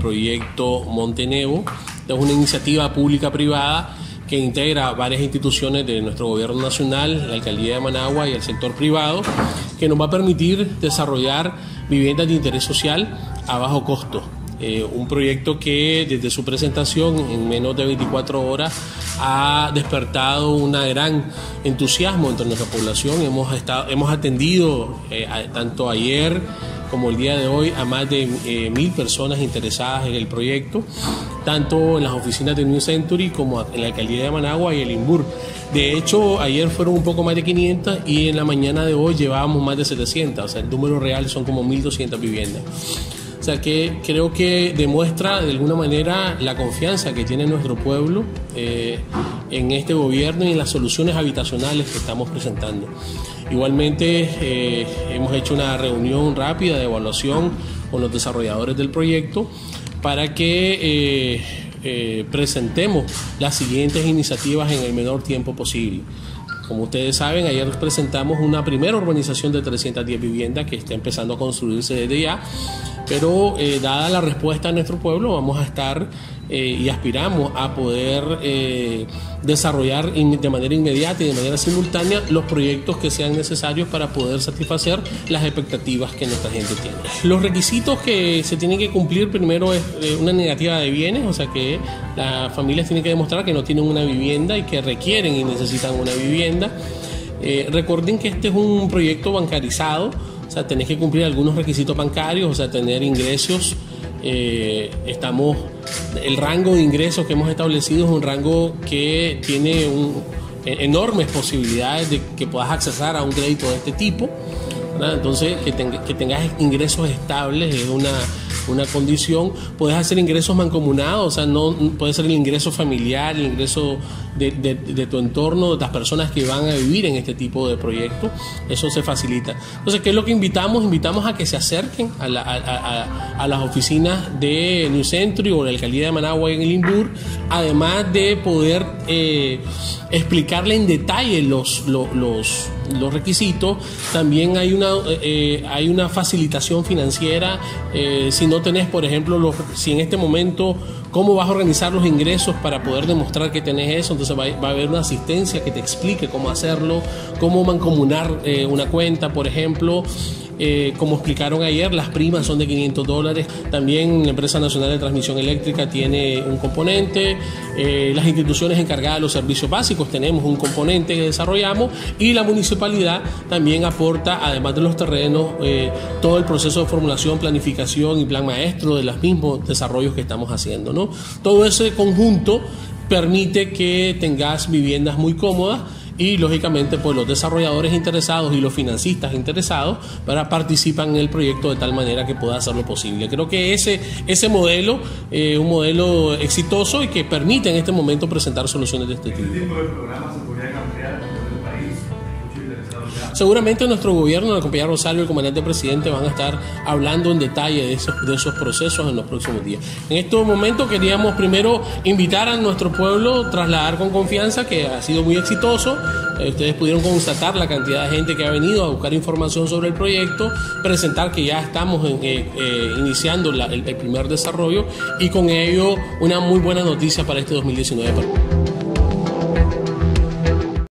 proyecto Montenevo. Es una iniciativa pública-privada que integra varias instituciones de nuestro gobierno nacional, la alcaldía de Managua y el sector privado, que nos va a permitir desarrollar viviendas de interés social a bajo costo. Eh, un proyecto que desde su presentación en menos de 24 horas ha despertado un gran entusiasmo entre nuestra población. Hemos, estado, hemos atendido eh, tanto ayer como el día de hoy a más de eh, mil personas interesadas en el proyecto, tanto en las oficinas de New Century como en la alcaldía de Managua y el INBUR. De hecho, ayer fueron un poco más de 500 y en la mañana de hoy llevábamos más de 700, o sea, el número real son como 1.200 viviendas. O sea que creo que demuestra de alguna manera la confianza que tiene nuestro pueblo eh, en este gobierno y en las soluciones habitacionales que estamos presentando. Igualmente eh, hemos hecho una reunión rápida de evaluación con los desarrolladores del proyecto para que eh, presentemos las siguientes iniciativas en el menor tiempo posible. Como ustedes saben, ayer presentamos una primera urbanización de 310 viviendas que está empezando a construirse desde ya pero eh, dada la respuesta de nuestro pueblo, vamos a estar eh, y aspiramos a poder eh, desarrollar de manera inmediata y de manera simultánea los proyectos que sean necesarios para poder satisfacer las expectativas que nuestra gente tiene. Los requisitos que se tienen que cumplir primero es una negativa de bienes, o sea que las familias tienen que demostrar que no tienen una vivienda y que requieren y necesitan una vivienda. Recuerden que este es un proyecto bancarizado o sea, tenés que cumplir algunos requisitos bancarios, o sea, tener ingresos. Eh, estamos, el rango de ingresos que hemos establecido es un rango que tiene enormes posibilidades de que puedas accesar a un crédito de este tipo. Entonces, que tengas ingresos estables es una, una condición. Puedes hacer ingresos mancomunados, o sea, no puede ser el ingreso familiar, el ingreso de, tu entorno, de las personas que van a vivir en este tipo de proyectos. Eso se facilita. Entonces, ¿qué es lo que invitamos? Invitamos a que se acerquen a, las oficinas de New Century o de la alcaldía de Managua en el además de poder eh, explicarle en detalle los, los, los, requisitos. También hay una, eh, hay una facilitación financiera. Eh, si no tenés, por ejemplo, los, si en este momento cómo vas a organizar los ingresos para poder demostrar que tenés eso. Entonces va, a haber una asistencia que te explique cómo hacerlo, cómo mancomunar eh, una cuenta, por ejemplo. Eh, como explicaron ayer, las primas son de 500 dólares. También la Empresa Nacional de Transmisión Eléctrica tiene un componente. Eh, las instituciones encargadas de los servicios básicos tenemos un componente que desarrollamos. Y la municipalidad también aporta, además de los terrenos, eh, todo el proceso de formulación, planificación y plan maestro de los mismos desarrollos que estamos haciendo. Todo ese conjunto permite que tengas viviendas muy cómodas y lógicamente pues los desarrolladores interesados y los financistas interesados para participan en el proyecto de tal manera que pueda hacerlo posible. Creo que ese, ese modelo es un modelo exitoso y que permite en este momento presentar soluciones de este tipo. Seguramente nuestro gobierno, el compañero Rosario y el comandante presidente van a estar hablando en detalle de esos, de esos procesos en los próximos días. En estos momentos queríamos primero invitar a nuestro pueblo, trasladar con confianza que ha sido muy exitoso. Eh, ustedes pudieron constatar la cantidad de gente que ha venido a buscar información sobre el proyecto, presentar que ya estamos eh, eh, iniciando el primer desarrollo y con ello una muy buena noticia para este 2019.